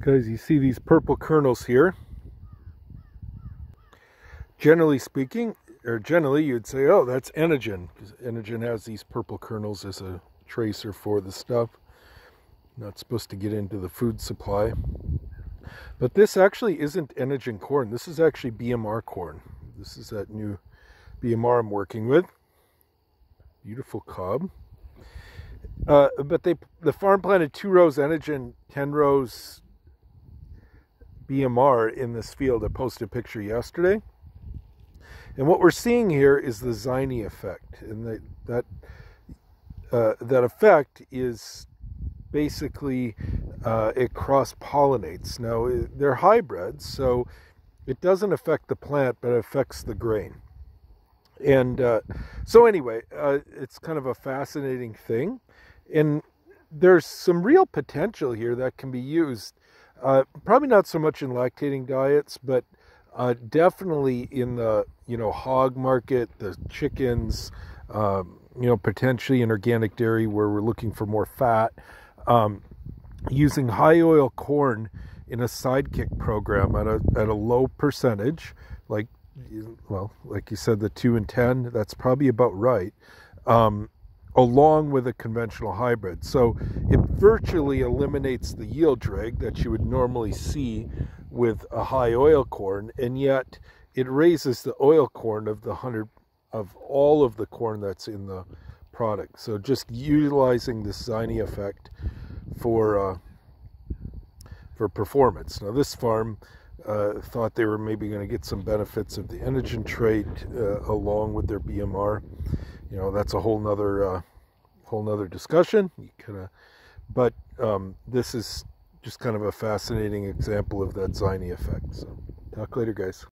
Guys, you see these purple kernels here. Generally speaking, or generally you'd say, oh, that's Enogen, because Enogen has these purple kernels as a tracer for the stuff. Not supposed to get into the food supply. But this actually isn't Enogen corn. This is actually BMR corn. This is that new BMR I'm working with. Beautiful cob. Uh, but they the farm planted two rows Enogen, 10 rows BMR in this field. I posted a picture yesterday. And what we're seeing here is the Xenia effect. And the, that, uh, that effect is basically uh, it cross pollinates. Now, they're hybrids, so it doesn't affect the plant, but it affects the grain. And uh, so, anyway, uh, it's kind of a fascinating thing. And there's some real potential here that can be used. Uh, probably not so much in lactating diets, but uh, definitely in the you know hog market, the chickens, um, you know potentially in organic dairy where we're looking for more fat. Um, using high oil corn in a sidekick program at a at a low percentage, like well, like you said, the two and ten, that's probably about right. Um, along with a conventional hybrid. So it virtually eliminates the yield drag that you would normally see with a high oil corn, and yet it raises the oil corn of the hundred of all of the corn that's in the product. So just utilizing the Xenia effect for uh, for performance. Now this farm uh, thought they were maybe going to get some benefits of the Enogen trait uh, along with their BMR. You know that's a whole nother uh, whole nother discussion. You kind of, but um, this is just kind of a fascinating example of that Xenia effect. So talk later, guys.